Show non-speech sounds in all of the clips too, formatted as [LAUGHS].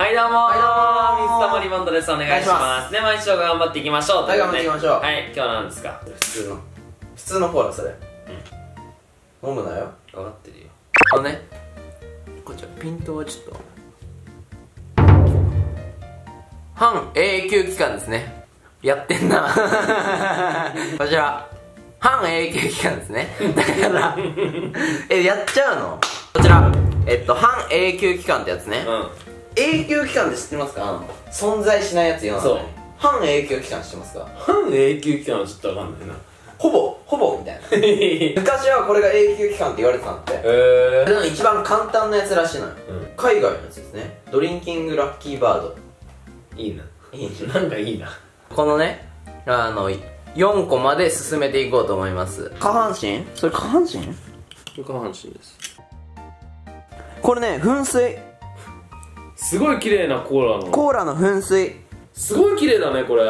はいどうもー。はいどうもー。水溜りボンドです。お願いします。で毎週頑張っていきましょうはい頑張っていきましょう。はい今日は何ですか？普通の。普通のコーラそれ。飲むなよ。分かってるよ。あのね。こっちはピントはちょっと。半永久期間ですね。やってんな。[LAUGHS] こちら。半永久期間ですね。だから。[LAUGHS] えやっちゃうの？こちら。えっと半永久期間ってやつね、うん永久期間って知ってますか？存在しないやつ世の中に。そう。半永久期間知ってますか？半永久期間はちょっと分かんないな。ほぼほぼみたいな。[LAUGHS] 昔はこれが永久期間って言われてたんだって。えそれの一番簡単なやつらしいのよ、うん。海外のやつですね。ドリンキングラッキーバード。いいな。いい [LAUGHS] なんかいいな。このねあの4個まで進めていこうと思います。下半身？それ下半身？下半身です。これね噴水すごい綺麗なコーラの。コーラの噴水。すごい綺麗だねこれ。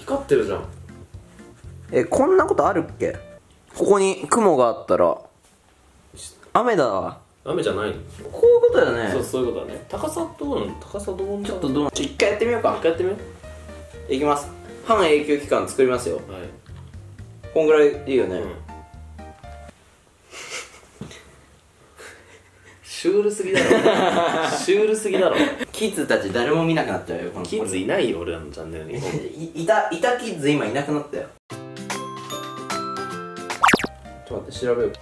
光ってるじゃん。えこんなことあるっけ？ここに雲があったら。雨だわ。雨じゃないの？こういうことだよね。そうそういうことだね。高さどうなの高さどうなのちょっとどう？ちょ一回やってみようか。一回やってみよいきます。半永久期間作りますよ。うはい。こんぐらいでいいよね、うんシュールすぎだろ。[LAUGHS] シュールすぎだろ。キッズたち誰も見なくなっちゃうよこのキッズいないよ俺らのチャンネルに。いいたいたキッズ今いなくなったよ。ちょっと待って調べよう。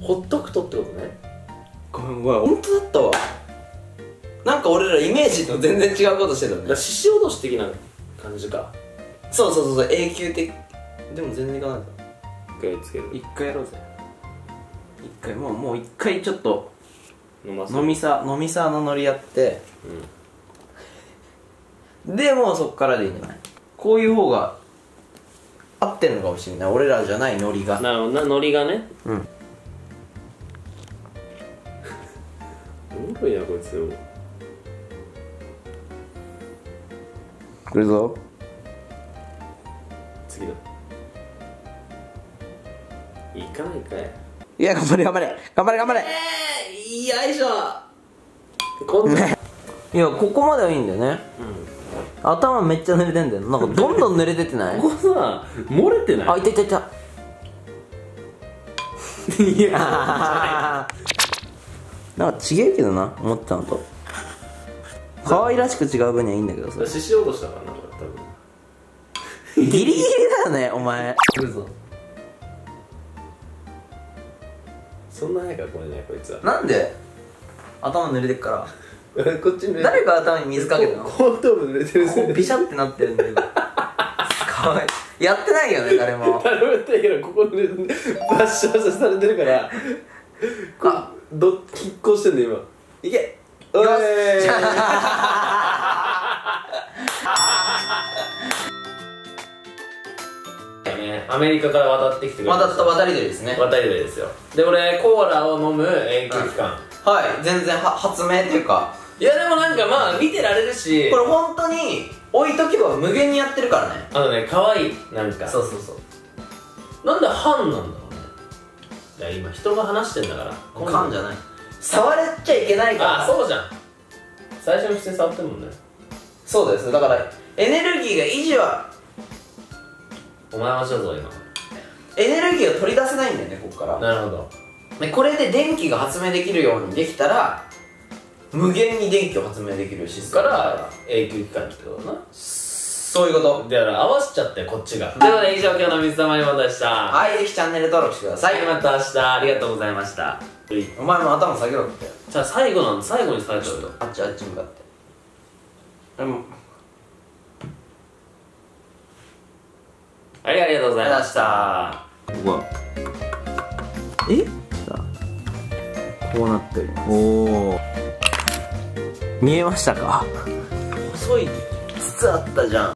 [LAUGHS] ほっとくとってことね。ごめんごめん本当だったわなんか俺らイメージと全然違うことしてたねだ獅子落とし的な感じか。そうそうそうそう。永久的。でも全然いかない一回つける。一回やろうぜ。一回もうもう一回ちょっと飲ませ飲みさ飲みさのノリやって。でもうそっからでいいんじゃない？こういう方が合ってんのかもしれない。俺らじゃないノリが。なるほど。なノリがね。うん。[LAUGHS] おもろいなこいつ来るぞ次だ行かないかいいや頑張れ頑張れ頑張れ頑張れえー、よいしょこんな、いやここまではいいんだよね頭めっちゃ濡れてんだよなんかどんどん濡れてってないここさ漏れてないあいたいたいたいやなんか違えけどな思ってたのと可愛らしく違う分にはいいんだけどさ獅子落としだからなこれ多分。ギリギリだよねお前。来るぞ。そんな早くは来れないこいつは。なんで？頭濡れてっから。[LAUGHS] こっちに誰が頭に水かけたの？後頭部濡れてる。こうビシャってなってるんだよかわいい。やってないよね誰も。誰もやってないけどここ濡れてバッシャーされてるから。あ。ど拮抗してんだよ今。いけおいよしねアメリカから渡ってきてくれ渡った渡り鳥ですね。渡り鳥ですよ。で俺コーラを飲む永久期間、はい。全然は発明っていうか。いやでもなんかまあ見てられるし。これ本当に置いとけば無限にやってるからね。あのね可愛いなんか。そうそうそう。なんで半なんだろうね。いや今人が話してんだから。缶じゃない触れちゃいけないから。あそうじゃん。最初に普通に触ってるもんね。そうですだからエネルギーが維持はお前はしだぞ今。エネルギーを取り出せないんだよねここから。なるほど。でこれで電気が発明できるようにできたら無限に電気を発明できるシステムだから。永久期間ってことだなそういうこと。だから合わせちゃってこっちが。ということで以上今日の水溜りボンドでした。はいぜひチャンネル登録してください。はいまた明日ありがとうございました。お前も頭下げろって。じゃあ最後なん最後に最初あっちあっち向かって。でもはいありがとうございました。ここえ？さこうなっておりますおお見えましたか？細い。筒あったじゃん